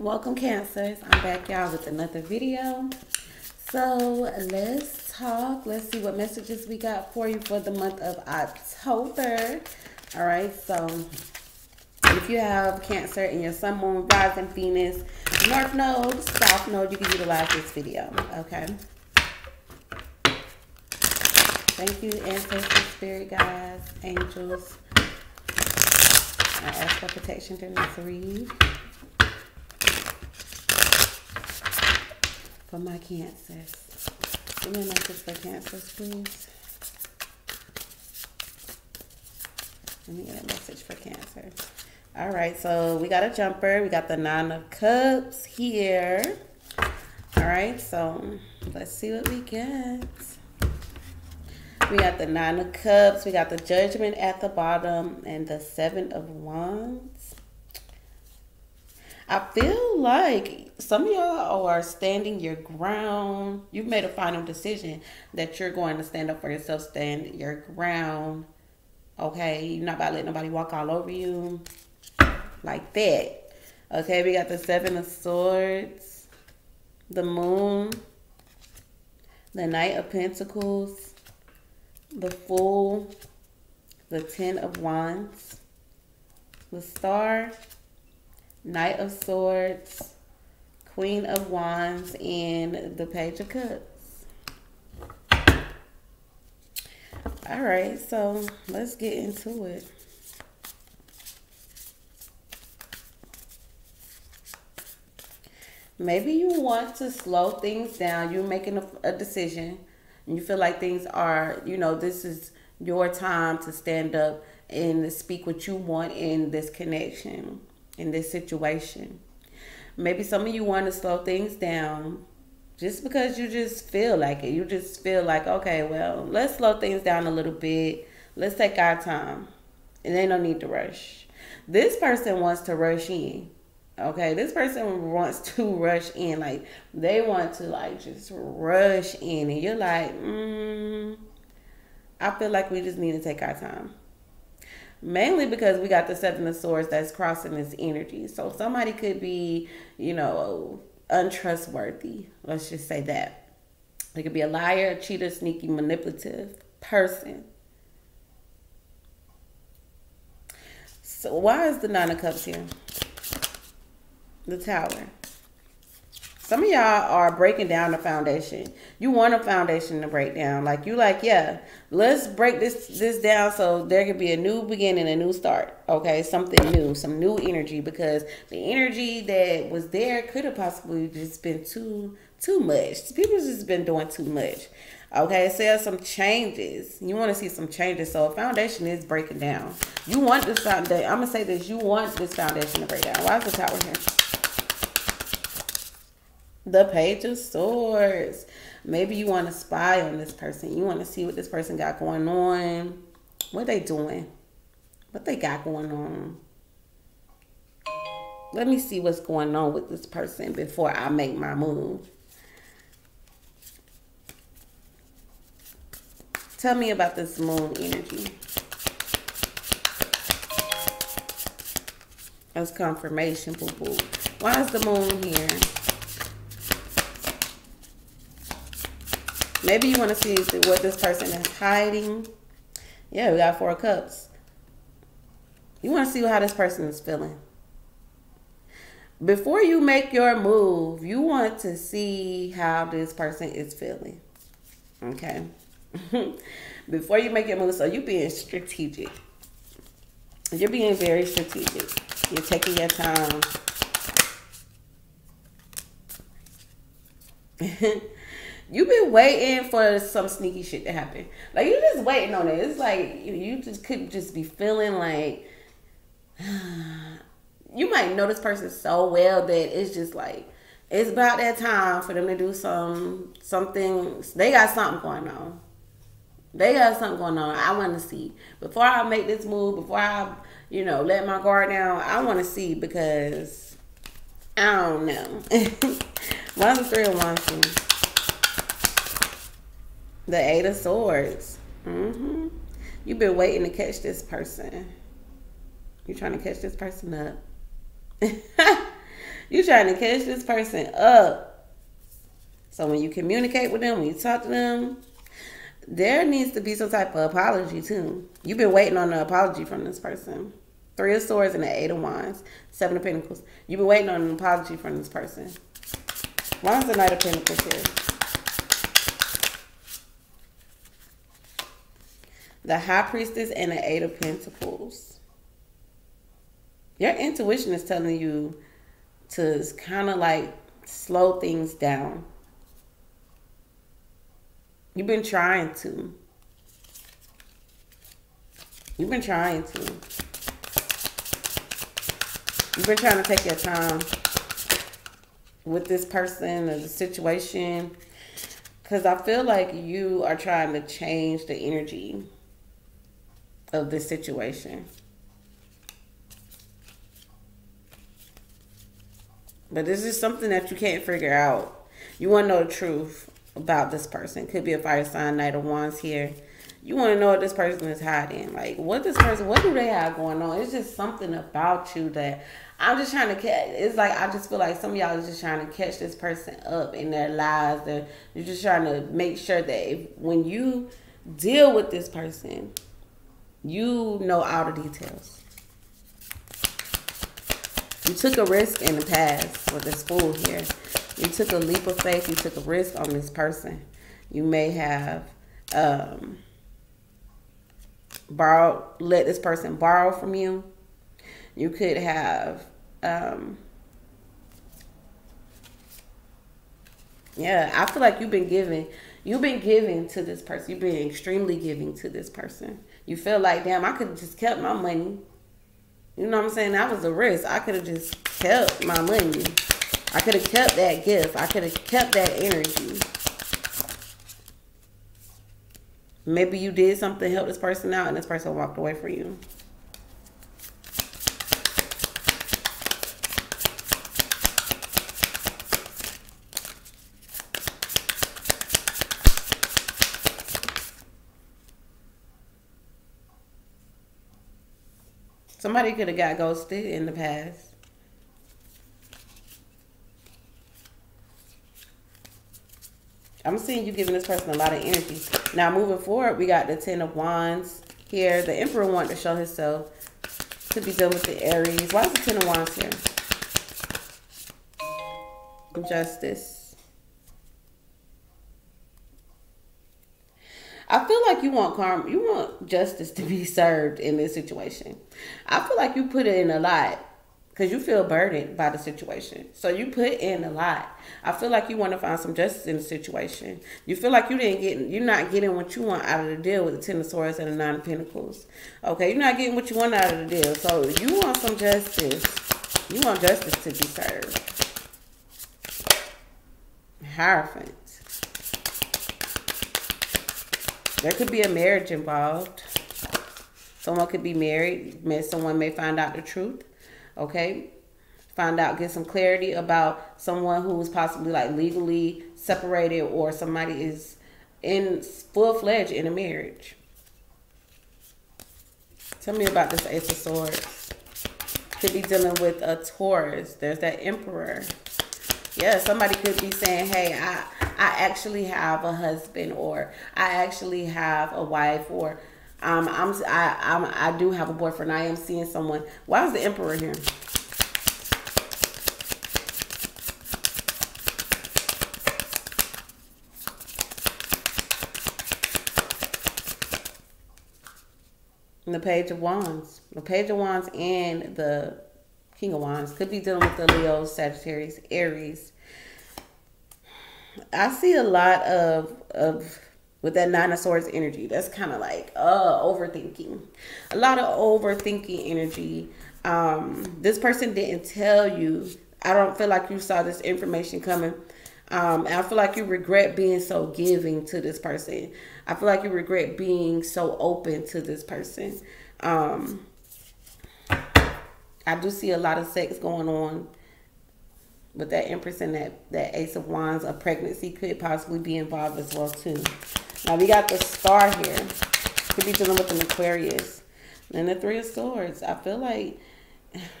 Welcome Cancers. I'm back y'all with another video. So let's talk. Let's see what messages we got for you for the month of October. All right, so if you have Cancer in your Sun, Moon, Rising, Venus, North Node, South Node, you can utilize this video, okay? Thank you, ancestors, spirit guides, angels. I ask for protection during this read. For my cancers. Give me a message for cancers, please. Let me get a message for cancer. All right, so we got a jumper. We got the nine of cups here. All right, so let's see what we get. We got the nine of cups. We got the judgment at the bottom and the seven of wands. I feel like some of y'all are standing your ground. You've made a final decision that you're going to stand up for yourself, stand your ground. Okay, you're not about to let nobody walk all over you like that. Okay, we got the Seven of Swords, the Moon, the Knight of Pentacles, the Fool, the Ten of Wands, the Star, Knight of Swords, Queen of Wands, and the Page of Cups. All right, so let's get into it. Maybe you want to slow things down. You're making a, a decision and you feel like things are, you know, this is your time to stand up and speak what you want in this connection in this situation. Maybe some of you want to slow things down just because you just feel like it. You just feel like, okay, well, let's slow things down a little bit. Let's take our time. And they don't need to rush. This person wants to rush in. Okay, this person wants to rush in. Like, they want to, like, just rush in. And you're like, mm, I feel like we just need to take our time mainly because we got the seven of swords that's crossing this energy. So somebody could be you know untrustworthy. Let's just say that. They could be a liar a cheater sneaky manipulative person. So why is the nine of cups here? The tower some of y'all are breaking down the foundation. You want a foundation to break down. Like you like, yeah, let's break this this down so there could be a new beginning, a new start. Okay, something new, some new energy because the energy that was there could have possibly just been too too much. People just been doing too much. Okay, so there's some changes. You want to see some changes. So a foundation is breaking down. You want this foundation. I'm gonna say this. You want this foundation to break down. Why is the tower here? The page of swords maybe you want to spy on this person. You want to see what this person got going on. What they doing? What they got going on? Let me see what's going on with this person before i make my move. Tell me about this moon energy. That's confirmation boo boo why is the moon here Maybe you want to see what this person is hiding. Yeah, we got four cups. You want to see how this person is feeling. Before you make your move, you want to see how this person is feeling. Okay. Before you make your move, so you're being strategic. You're being very strategic. You're taking your time. You've been waiting for some sneaky shit to happen. Like you're just waiting on it. It's like you just could just be feeling like you might know this person so well that it's just like it's about that time for them to do some something. They got something going on. They got something going on. I want to see before I make this move. Before I, you know, let my guard down. I want to see because I don't know. One, three, and one, two. The Eight of Swords. Mm-hmm. You've been waiting to catch this person. You're trying to catch this person up. You're trying to catch this person up. So when you communicate with them, when you talk to them, there needs to be some type of apology too. You've been waiting on an apology from this person. Three of Swords and the Eight of Wands, Seven of Pentacles. You've been waiting on an apology from this person. Why is the Knight of Pentacles here? The High Priestess and the Eight of Pentacles. Your intuition is telling you to kind of like slow things down. You've been trying to. You've been trying to. You've been trying to take your time with this person or the situation. Because I feel like you are trying to change the energy of this situation. But this is something that you can't figure out. You want to know the truth about this person. Could be a fire sign, Knight of Wands here. You want to know what this person is hiding. Like, what this person, what do they have going on? It's just something about you that I'm just trying to catch. It's like, I just feel like some of y'all is just trying to catch this person up in their lives. They're, you're just trying to make sure that if, when you deal with this person, you know all the details. You took a risk in the past with this fool here. You took a leap of faith. You took a risk on this person. You may have um, borrowed, let this person borrow from you. You could have, um, yeah, I feel like you've been giving, you've been giving to this person. You've been extremely giving to this person. You feel like, damn, I could have just kept my money. You know what I'm saying? That was a risk. I could have just kept my money. I could have kept that gift. I could have kept that energy. Maybe you did something, help this person out, and this person walked away from you. Somebody could have got ghosted in the past. I'm seeing you giving this person a lot of energy. Now, moving forward, we got the Ten of Wands here. The Emperor wanted to show himself. Could be dealing with the Aries. Why is the Ten of Wands here? Justice. I feel like you want karma. You want justice to be served in this situation. I feel like you put in a lot because you feel burdened by the situation. So you put in a lot. I feel like you want to find some justice in the situation. You feel like you didn't get, you're not getting what you want out of the deal with the Ten of Swords and the Nine of Pentacles. Okay, you're not getting what you want out of the deal. So you want some justice. You want justice to be served. Hierophant. There could be a marriage involved. Someone could be married. Someone may find out the truth okay find out get some clarity about someone who's possibly like legally separated or somebody is in full-fledged in a marriage tell me about this ace of swords could be dealing with a taurus there's that emperor yeah somebody could be saying hey i i actually have a husband or i actually have a wife or um, I'm I I'm, I do have a boyfriend. I am seeing someone. Why is the emperor here? And the Page of Wands. The Page of Wands and the King of Wands could be dealing with the Leo, Sagittarius, Aries. I see a lot of of with that nine of swords energy that's kind of like uh overthinking. A lot of overthinking energy. Um this person didn't tell you i don't feel like you saw this information coming. Um i feel like you regret being so giving to this person. I feel like you regret being so open to this person. Um i do see a lot of sex going on with that empress and that that ace of wands a pregnancy could possibly be involved as well too now we got the star here. Could be dealing with an Aquarius. And the three of swords. I feel like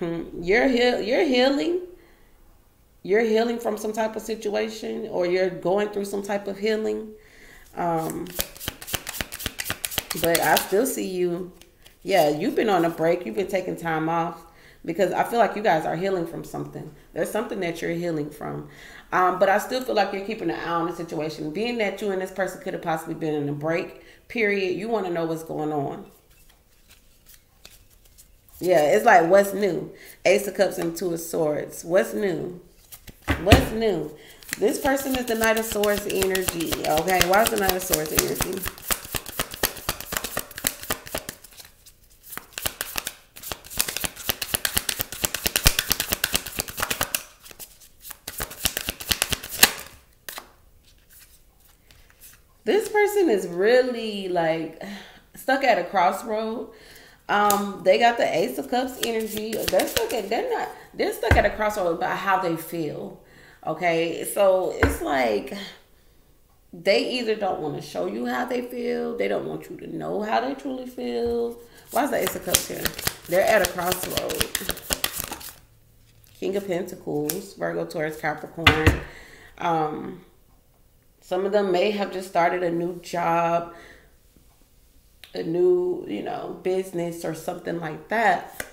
you're heal you're healing. you're healing from some type of situation or you're going through some type of healing. Um, but I still see you. Yeah, you've been on a break. You've been taking time off because I feel like you guys are healing from something. There's something that you're healing from. Um, but I still feel like you're keeping an eye on the situation. Being that you and this person could have possibly been in a break period, you want to know what's going on. Yeah, it's like what's new? Ace of Cups and Two of Swords. What's new? What's new? This person is the Knight of Swords energy. Okay, why is the Knight of Swords energy? This is really like stuck at a crossroad um, they got the Ace of Cups energy. They're stuck at they're not they're stuck at a crossroad about how they feel. Okay, so it's like they either don't want to show you how they feel, they don't want you to know how they truly feel. Why is the Ace of Cups here? They're at a crossroad. King of Pentacles, Virgo, Taurus, Capricorn. Um, some of them may have just started a new job a new, you know, business or something like that,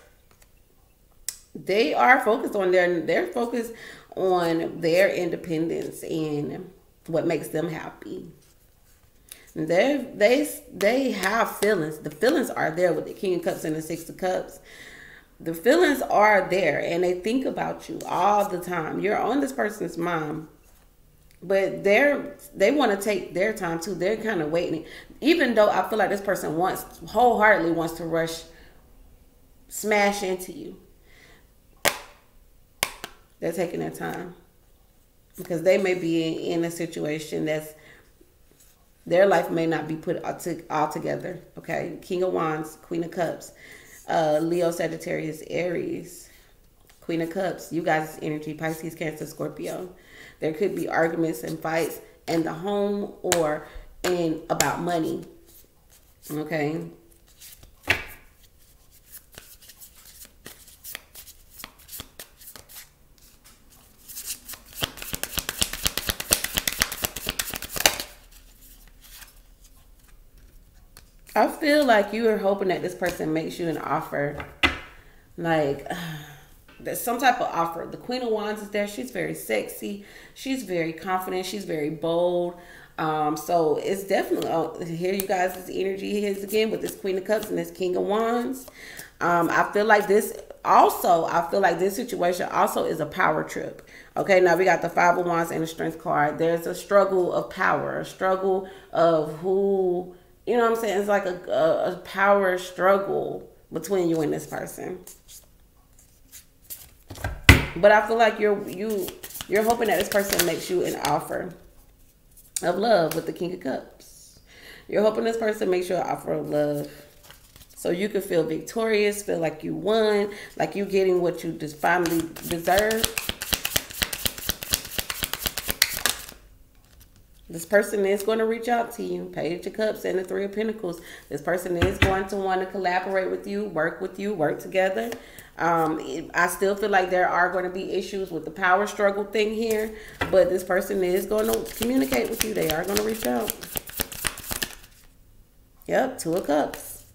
they are focused on their they're focused on their independence and what makes them happy. They they they have feelings. The feelings are there with the King of Cups and the Six of Cups. The feelings are there and they think about you all the time. You're on this person's mind but they're they want to take their time too. They're kind of waiting, even though I feel like this person wants wholeheartedly wants to rush, smash into you. They're taking their time because they may be in a situation that's their life may not be put all together. Okay, King of Wands, Queen of Cups, uh, Leo, Sagittarius, Aries, Queen of Cups. You guys' energy: Pisces, Cancer, Scorpio. There could be arguments and fights in the home or in about money. Okay. I feel like you are hoping that this person makes you an offer. Like, there's some type of offer. The Queen of Wands is there. She's very sexy. She's very confident. She's very bold. Um, so it's definitely oh, here. You guys, this energy is again with this Queen of Cups and this King of Wands. Um, I feel like this also. I feel like this situation also is a power trip. Okay, now we got the Five of Wands and the Strength card. There's a struggle of power, a struggle of who. You know what I'm saying? It's like a, a, a power struggle between you and this person. But I feel like you're you you're hoping that this person makes you an offer of love with the King of Cups. You're hoping this person makes you an offer of love. So you can feel victorious, feel like you won, like you getting what you just finally deserve. This person is going to reach out to you. Page of Cups and the Three of Pentacles. This person is going to want to collaborate with you, work with you, work together. Um, I still feel like there are going to be issues with the power struggle thing here, but this person is going to communicate with you. They are going to reach out. Yep, Two of Cups.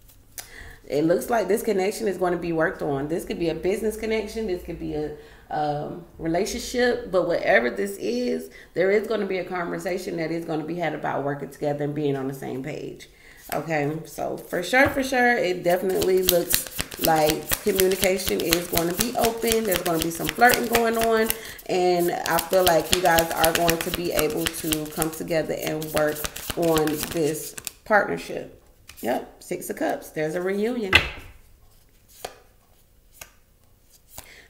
It looks like this connection is going to be worked on. This could be a business connection. This could be a um, relationship, but whatever this is, there is going to be a conversation that is going to be had about working together and being on the same page. Okay, so for sure, for sure, it definitely looks like communication is going to be open. There's going to be some flirting going on. And I feel like you guys are going to be able to come together and work on this partnership. Yep, Six of Cups. There's a reunion.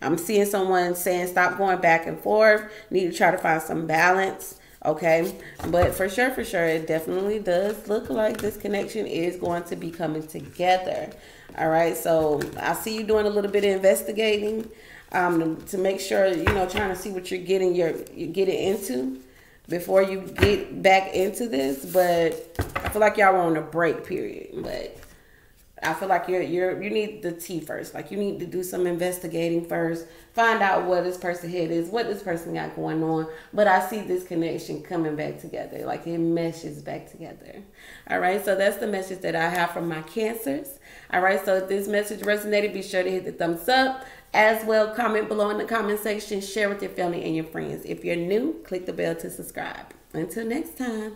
I'm seeing someone saying stop going back and forth. Need to try to find some balance. Okay. But for sure, for sure, it definitely does look like this connection is going to be coming together. All right. So I see you doing a little bit of investigating um, to make sure, you know, trying to see what you're getting your you getting into before you get back into this. But I feel like y'all are on a break period. But I feel like you're you're you need the tea first. Like you need to do some investigating first. Find out what this person head is, what this person got going on. But I see this connection coming back together. Like it meshes back together. All right. So that's the message that I have from my cancers. All right. So if this message resonated, be sure to hit the thumbs up. As well, comment below in the comment section. Share with your family and your friends. If you're new, click the bell to subscribe. Until next time.